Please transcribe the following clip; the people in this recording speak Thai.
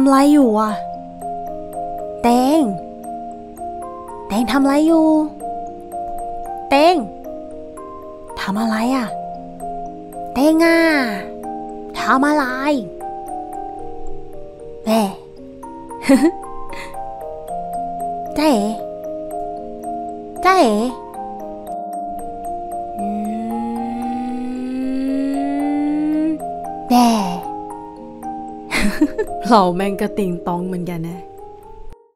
ำไรอยู่อะ เตง เตงทำไรอยู่ เตงทำอะไรอะ เตงอะทำอะไรแม่จ้าเอ๋จ้าเอ๋แม่ เราแม่งกระติงตองเหมือนกันนะ